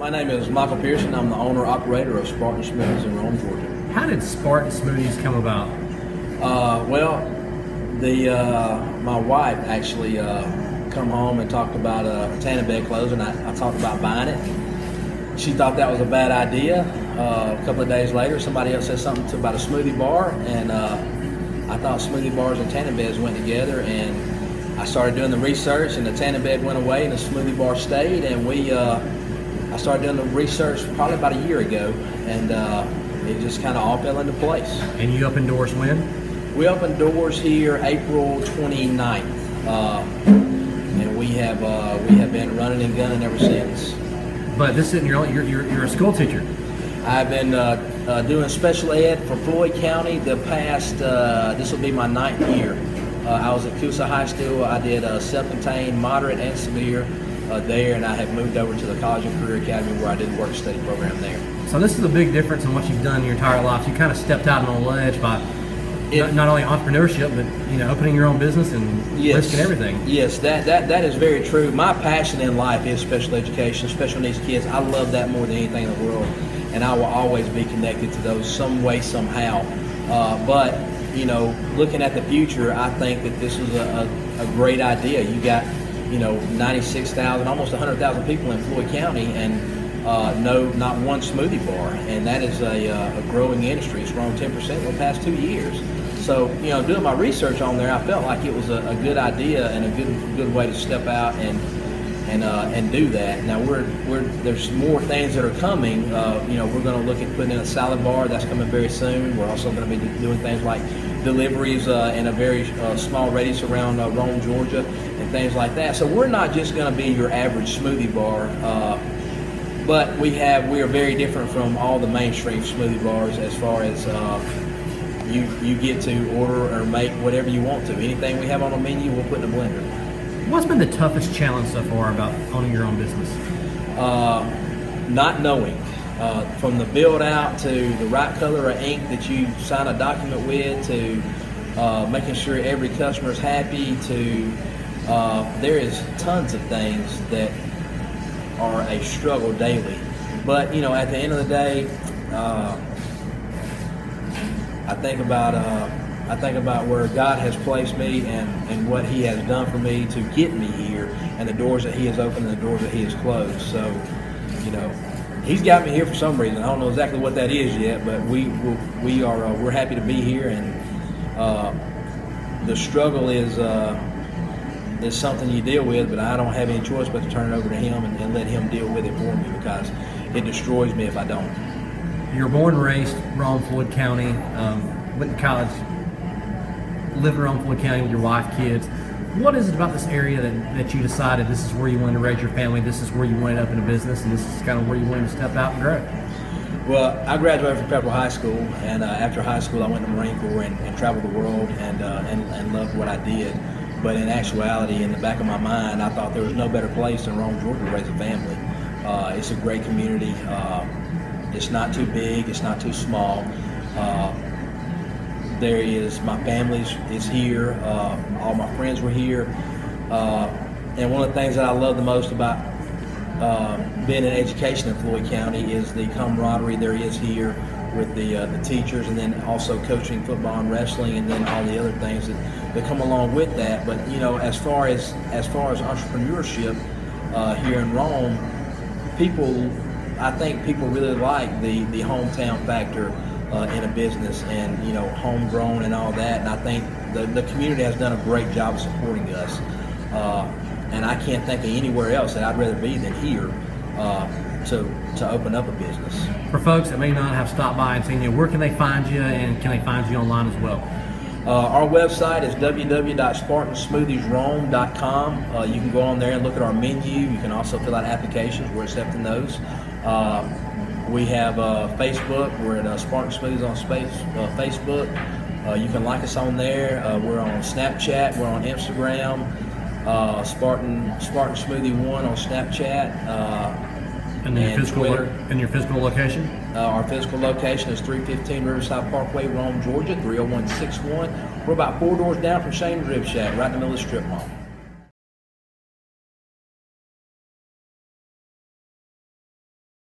My name is Michael Pearson. I'm the owner operator of Spartan Smoothies in Rome, Georgia. How did Spartan Smoothies come about? Uh, well, the uh, my wife actually uh, come home and talked about a tanning bed closing. I, I talked about buying it. She thought that was a bad idea. Uh, a couple of days later, somebody else said something to, about a smoothie bar, and uh, I thought smoothie bars and tanning beds went together. And I started doing the research, and the tanning bed went away, and the smoothie bar stayed. And we, uh, I started doing the research probably about a year ago, and uh, it just kind of all fell into place. And you opened doors when? We opened doors here April 29th, uh, and we have uh, we have been running and gunning ever since. But this isn't your you're, you're, you're a school teacher. I've been uh, uh, doing special ed for Floyd County the past, uh, this will be my ninth year. Uh, I was at Coosa High School. I did uh, self-contained, moderate, and severe uh, there, and I have moved over to the College and Career Academy where I did the work study program there. So this is a big difference in what you've done in your entire life. You kind of stepped out on a ledge by It- not, not only entrepreneurship, but you know, opening your own business and Yes. risking everything. Yes, that, that, that is very true. My passion in life is special education, special needs kids. I love that more than anything in the world, and I will always be connected to those some way, somehow. Uh, but, you know, looking at the future, I think that this is a, a, a great idea. You got, you know, 96,000, almost 100,000 people in Floyd County, and uh, no, not one smoothie bar, and that is a, uh, a growing industry. It's grown 10% in the past two years. So, you know, doing my research on there, I felt like it was a, a good idea and a good good way to step out and and uh, and do that. Now we're we're there's more things that are coming. Uh, you know, we're going to look at putting in a salad bar that's coming very soon. We're also going to be doing things like deliveries uh, in a very uh, small radius around uh, Rome, Georgia, and things like that. So we're not just going to be your average smoothie bar. Uh, but we have we are very different from all the mainstream smoothie bars as far as you you get to order or make whatever you want to. Anything we have on the menu, we'll put in a blender. What's been the toughest challenge so far about owning your own business? Uh, not knowing uh, from the build out to the right color of ink that you sign a document with to uh, making sure every customer is happy to uh, there is tons of things that are a struggle daily. But you know, at the end of the day, uh, I think about uh, I think about where God has placed me and, and what He has done for me to get me here, and the doors that He has opened and the doors that He has closed. So, you know, He's got me here for some reason. I don't know exactly what that is yet, but we we are uh, we're happy to be here, and uh, the struggle is. Uh, is something you deal with, but I don't have any choice but to turn it over to him and, and let him deal with it for me because it destroys me if I don't. You were born and raised Rome, Floyd County. Um, went to college, lived in Floyd County with your wife, kids. What is it about this area that, that you decided this is where you wanted to raise your family, this is where you wanted to open a business, and this is kind of where you wanted to step out and grow? Well, I graduated from Pepperell High School, and uh, after high school, I went to Marine Corps and, and traveled the world and, uh, and and loved what I did. But in actuality, in the back of my mind, I thought there was no better place than Rome, Georgia, to raise a family. Uh, it's a great community. Uh, it's not too big. It's not too small. Uh, there is my family is here. Uh, all my friends were here. Uh, and one of the things that I love the most about uh, being in education in Floyd County is the camaraderie there is here with the uh, the teachers, and then also coaching football and wrestling, and then all the other things that, that come along with that. But you know, as far as as far as entrepreneurship uh, here in Rome, people, I think people really like the the hometown factor uh, in a business, and you know, homegrown and all that. And I think the the community has done a great job of supporting us. Uh, and I can't think of anywhere else that I'd rather be than here uh, to to open up a business. For folks that may not have stopped by and seen you, where can they find you, and can they find you online as well? Uh, our website is www.spartansmoothiesrome.com. Uh, you can go on there and look at our menu. You can also fill out applications. We're accepting those. Uh, we have uh, Facebook. We're at uh, Spartan Smoothies on space, uh, Facebook. Uh, you can like us on there. Uh, we're on Snapchat. We're on Instagram. Uh, Spartan Spartan Smoothie One on Snapchat. Uh, And your And physical Twitter. and your physical location. Uh, our physical location is 315 Riverside Parkway, Rome, Georgia, 30161. We're about four doors down from Shane's Rib Shack, right in the middle of the strip mall.